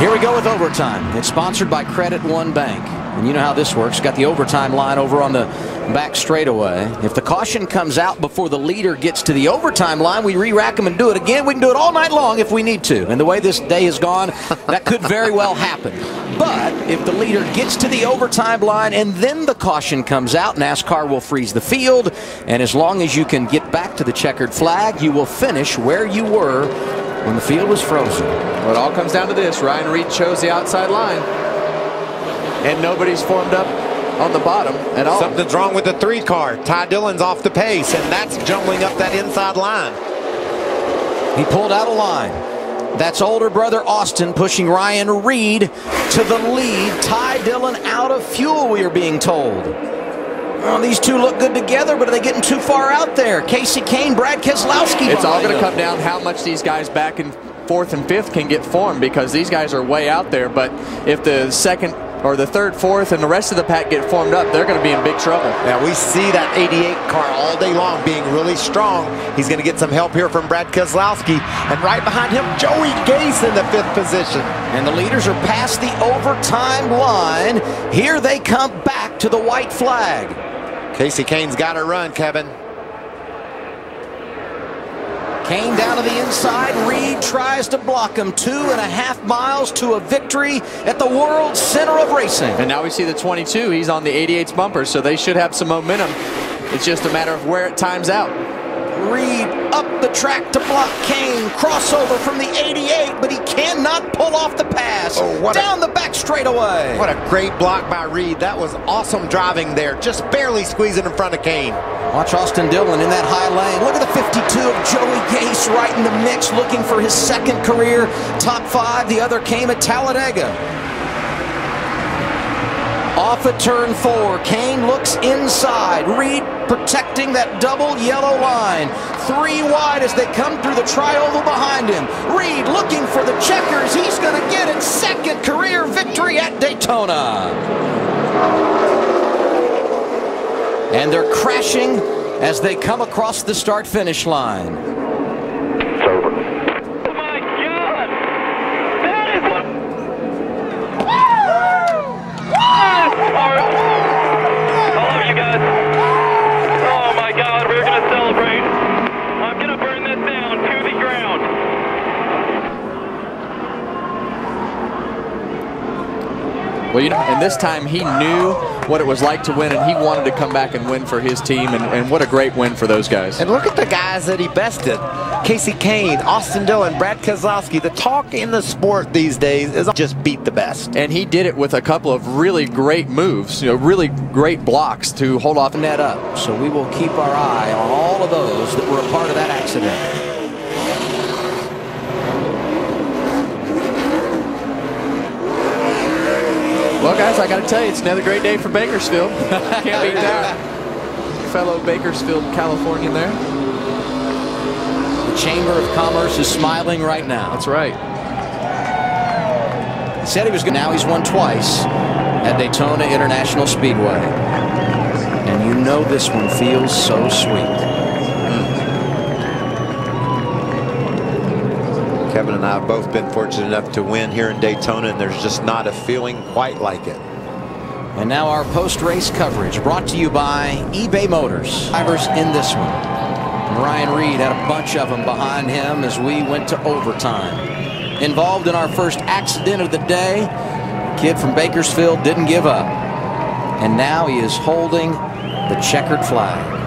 Here we go with overtime. It's sponsored by Credit One Bank. And you know how this works. Got the overtime line over on the back straightaway. If the caution comes out before the leader gets to the overtime line, we re-rack them and do it again. We can do it all night long if we need to. And the way this day has gone, that could very well happen. But if the leader gets to the overtime line and then the caution comes out, NASCAR will freeze the field. And as long as you can get back to the checkered flag, you will finish where you were when the field was frozen. Well, it all comes down to this. Ryan Reed chose the outside line. And nobody's formed up on the bottom at all. Something's wrong with the three car. Ty Dillon's off the pace, and that's jumbling up that inside line. He pulled out a line. That's older brother Austin pushing Ryan Reed to the lead. Ty Dillon out of fuel, we are being told. Well, these two look good together, but are they getting too far out there? Kasey Kahne, Brad Keselowski. It's all going to come down how much these guys back in fourth and fifth can get formed because these guys are way out there. But if the second or the third, fourth, and the rest of the pack get formed up, they're going to be in big trouble. Now we see that 88 car all day long being really strong. He's going to get some help here from Brad Keselowski. And right behind him, Joey Gase in the fifth position. And the leaders are past the overtime line. Here they come back to the white flag. Kasey Kahne's got to run, Kevin. Kahne down to the inside. Reed tries to block him. Two and a half miles to a victory at the world center of racing. And now we see the 22. He's on the 88's bumper, so they should have some momentum. It's just a matter of where it times out. Reed up the track to block Kahne. Crossover from the 88, but he cannot pull off the pass. Oh, Down a, the back straightaway. What a great block by Reed. That was awesome driving there. Just barely squeezing in front of Kahne. Watch Austin Dillon in that high lane. Look at the 52 of Joey Gase right in the mix, looking for his second career top five. The other came at Talladega. Off at turn four, Kahne looks inside. Reed protecting that double yellow line. Three wide as they come through the trioval behind him. Reed looking for the checkers. He's going to get his second career victory at Daytona. And they're crashing as they come across the start-finish line. Well, you know, and this time he knew what it was like to win, and he wanted to come back and win for his team, and, and what a great win for those guys. And look at the guys that he bested. Kasey Kahne, Austin Dillon, Brad Keselowski. The talk in the sport these days is just beat the best. And he did it with a couple of really great moves, you know, really great blocks to hold off and net up. So we will keep our eye on all of those that were a part of that accident. I got to tell you, it's another great day for Bakersfield. Can't beat that. Fellow Bakersfield Californian there. The Chamber of Commerce is smiling right now. That's right. He said he was good. Now he's won twice at Daytona International Speedway. And you know this one feels so sweet. Kevin and I have both been fortunate enough to win here in Daytona, and there's just not a feeling quite like it. And now our post-race coverage brought to you by eBay Motors. Drivers in this one. Ryan Reed had a bunch of them behind him as we went to overtime. Involved in our first accident of the day, kid from Bakersfield didn't give up. And now he is holding the checkered flag.